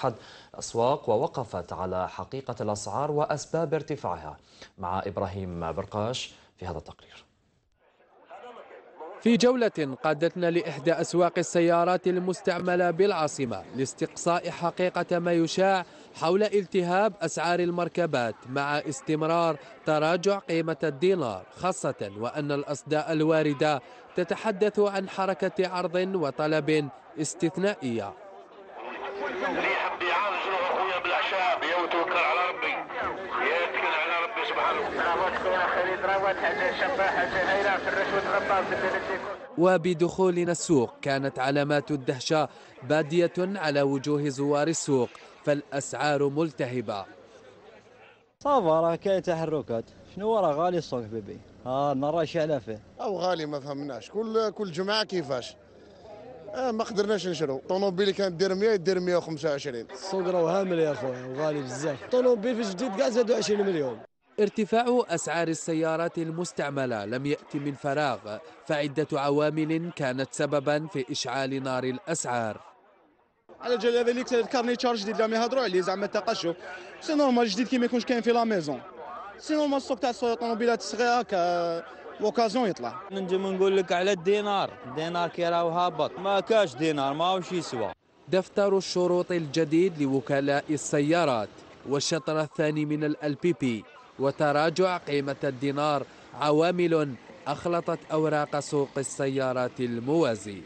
أحد الأسواق ووقفت على حقيقة الأسعار وأسباب ارتفاعها. مع إبراهيم برقاش في هذا التقرير. في جولة قادتنا لإحدى أسواق السيارات المستعملة بالعاصمة لاستقصاء حقيقة ما يشاع حول التهاب أسعار المركبات مع استمرار تراجع قيمة الدينار خاصة وأن الأصداء الواردة تتحدث عن حركة عرض وطلب استثنائية. اللي يحب يعالج أخويا بالأعشاب يا وتوكل على ربي. يتكل على ربي سبحانه وبدخولنا السوق كانت علامات الدهشة بادية على وجوه زوار السوق فالأسعار ملتهبة. صافا راه كاين تحركات. شنو راه غالي السوق بيبي؟ ها المره شعله فيه أو غالي ما فهمناش. كل كل جمعة كيفاش؟ آه ما قدرناش نشرو. طوموبيل كانت دير 100 دير 125 السوق راه هامل يا خويا وغالي بزاف. طوموبيل في الجديد كاع زادوا 20 مليون. ارتفاع أسعار السيارات المستعملة لم يأتي من فراغ فعدة عوامل كانت سببا في إشعال نار الأسعار. على جال هذا اللي ال cahier de charge جديد راهم يهضروا عليه زعما التقشف. c'est normal جديد كي ما يكونش كاين في la maison. c'est normal السوق تاع الطوموبيلات الصغيرة هكا. l'occasion يطلع. نجم نقول لك على الدينار. الدينار كي راهو هابط. ما كاش دينار ما هوش يسوى دفتر الشروط الجديد لوكلاء السيارات والشطر الثاني من ال بي بي وتراجع قيمة الدينار عوامل أخلطت أوراق سوق السيارات الموازي.